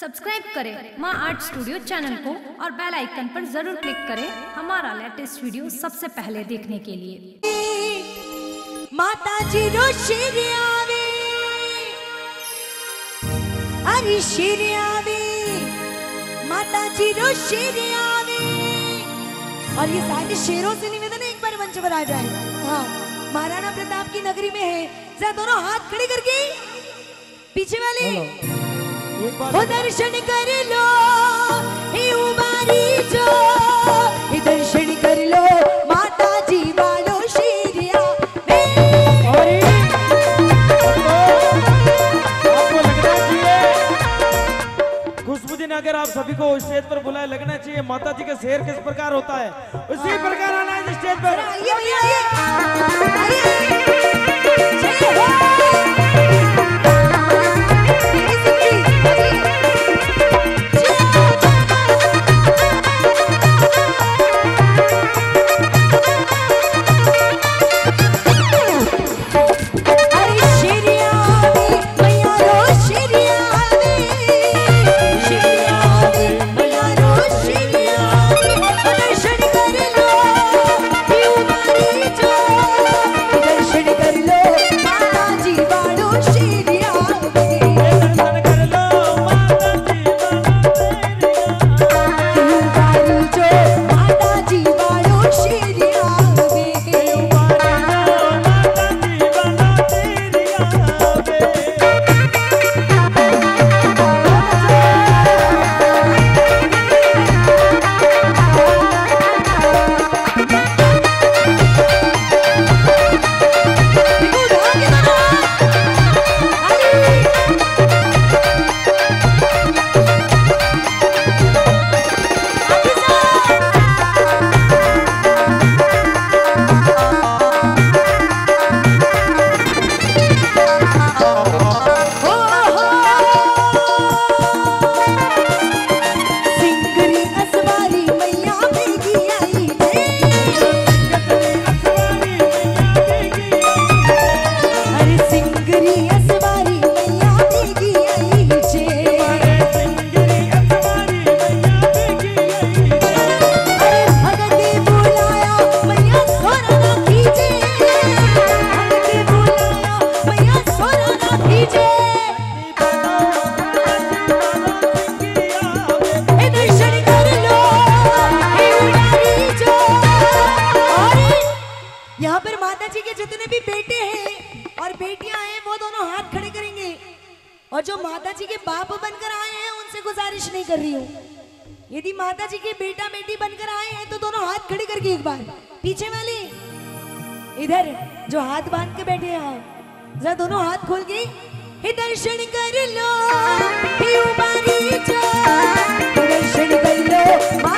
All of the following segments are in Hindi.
सब्सक्राइब करें माँ आर्ट स्टूडियो चैनल को और बेल आइकन पर ज़रूर क्लिक करें हमारा लेटेस्ट वीडियो सबसे पहले देखने के लिए। माता जी रो आवे अरे आवे माता जी रो आवे। और ये सारे शेरों से निवेदन एक बार मंच पर आ जाए। हाँ महाराणा प्रताप की नगरी में है। जरा दोनों हाथ खड़े करके पीछे वाले। वो दर्शन कर लो हे उबारी जो। हे दर्शन कर लो माता जी वालो शेरिया। वे और ये आपको लगना चाहिए। खुशबुद्दीन अगर आप सभी को स्टेज पर बुलाए लगना चाहिए माता जी का शेर किस प्रकार होता है? उसी प्रकार आना है स्टेज पर। आइए आइए। आइए। बाप बनकर आए हैं, उनसे गुजारिश नहीं कर रही हूँ। यदि माता जी के बेटा बेटी बनकर आए हैं तो दोनों हाथ खड़े करके एक बार। पीछे वाले, इधर, जो हाथ बाँध के बैठे हैं। जरा दोनों हाथ खोल के दर्शन कर लो दर्शन कर लो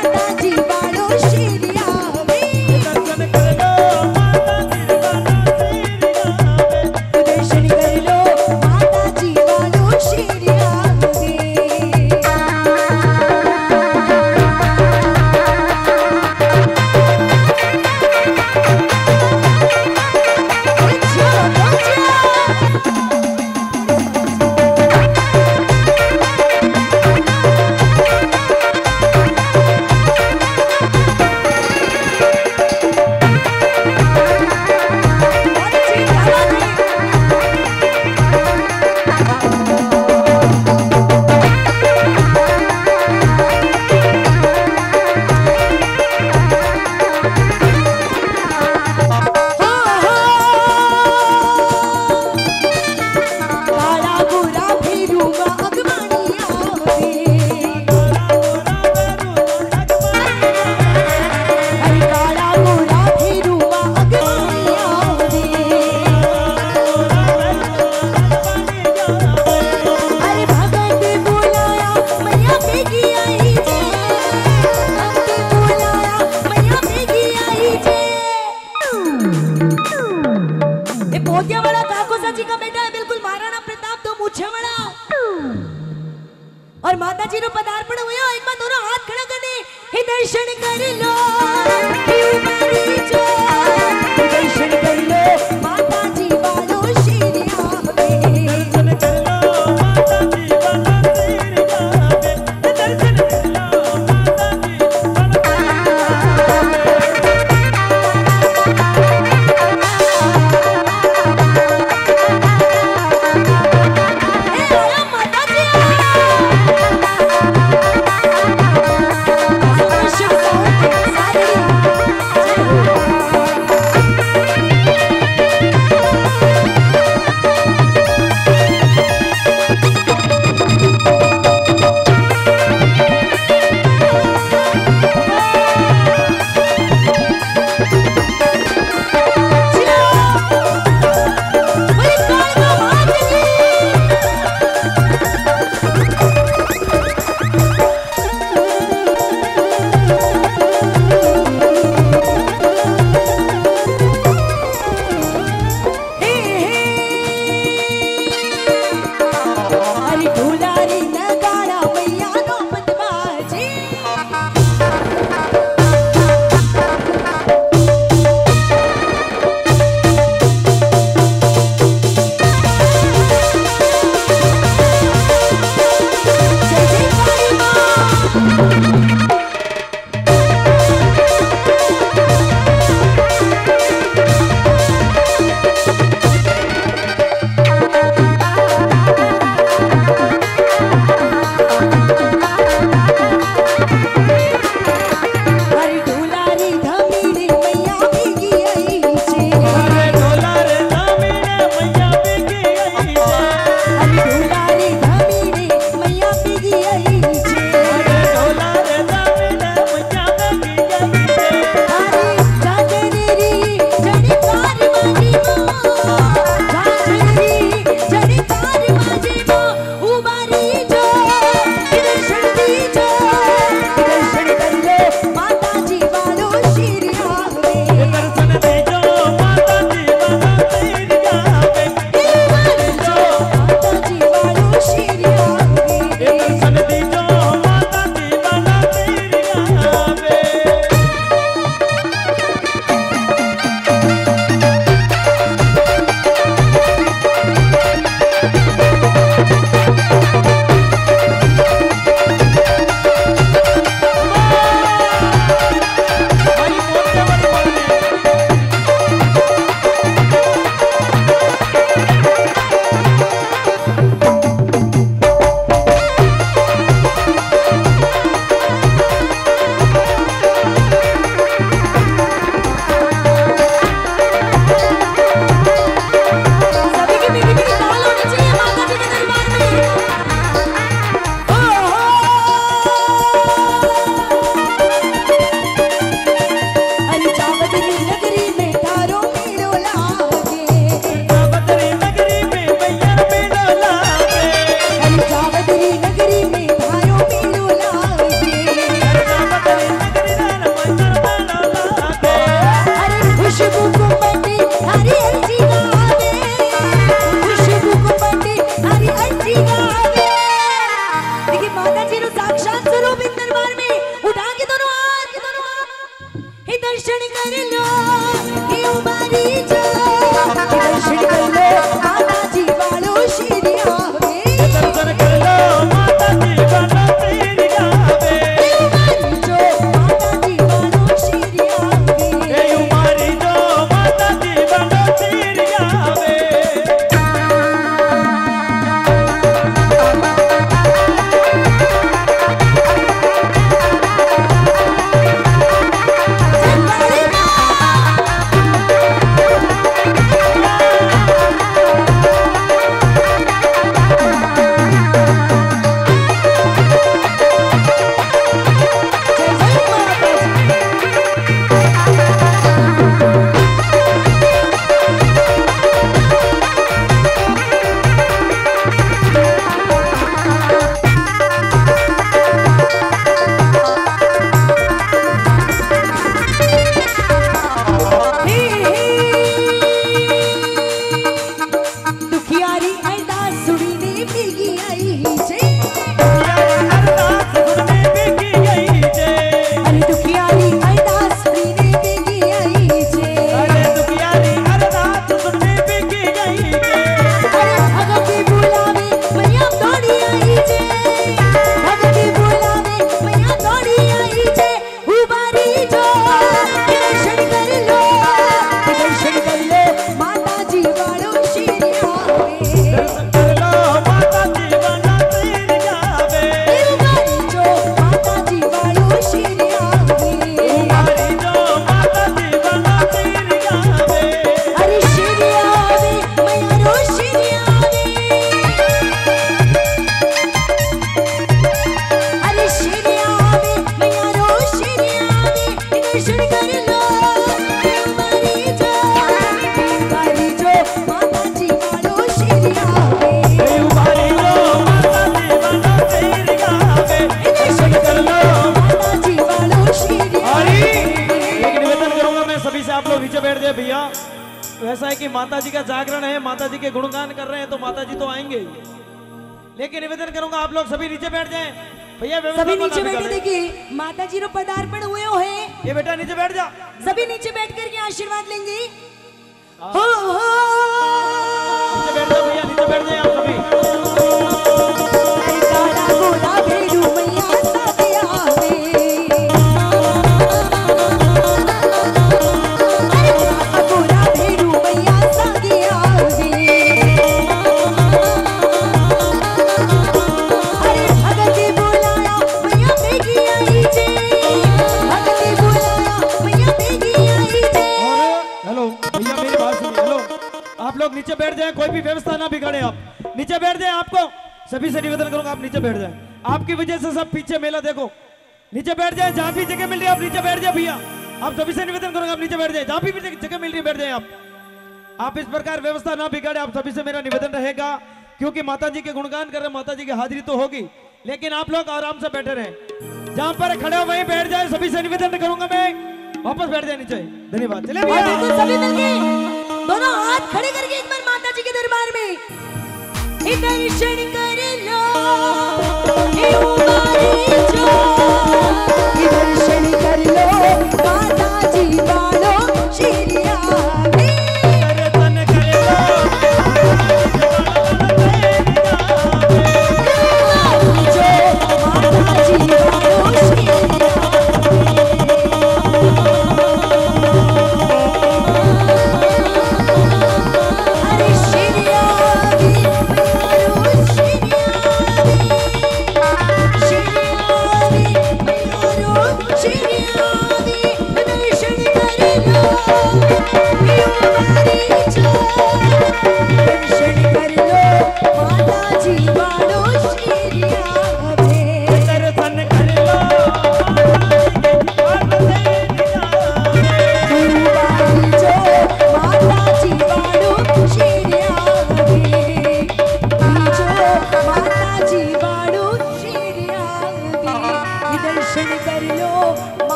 और माता जी नो पदार्पण हुयो एक बार दोनों हाथ खड़ा करने। हे दर्शन कर लो। Everybody. कि माता जी का जागरण है माता जी के गुणगान कर रहे हैं तो माता जी तो आएँगे। लेकिन निवेदन करूँगा आप लोग सभी नीचे बैठ जाएँ। भैया सभी नीचे बैठे देखिए माता जी रो पदार्पण हुए हो है। ये बेटा नीचे बैठ जा। सभी नीचे बैठ करके आशीर्वाद लेंगे। हाँ। हो हो। नीचे बैठ जाओ भैया नीचे बैठ जाए आप सभी। सभी से निवेदन करूँगा आप नीचे बैठ जाएँ। आपकी वजह से सब पीछे मेला देखो। नीचे बैठ जाएँ जहाँ भी जगह मिल रही है आप नीचे बैठ जाए भैया। आप सभी से निवेदन करूँगा आप नीचे बैठ जाएँ। जहाँ भी जगह मिल रही है बैठ जाएँ आप। आप इस प्रकार व्यवस्था ना बिगाड़े आप सभी से मेरा निवेदन रहेगा। क्योंकि माता जी के गुणगान कर रहे माता जी की हाजिरी तो होगी। लेकिन आप लोग आराम से बैठे रहे। जहाँ पर खड़े हो वहीं बैठ जाए सभी से निवेदन करूँगा मैं। वापस बैठ जाए नीचे। धन्यवाद। चले दोनों हाथ खड़े करके एक बार माता जी के दर्बार में। दर्शन कर लो।